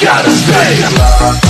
gotta stay alive.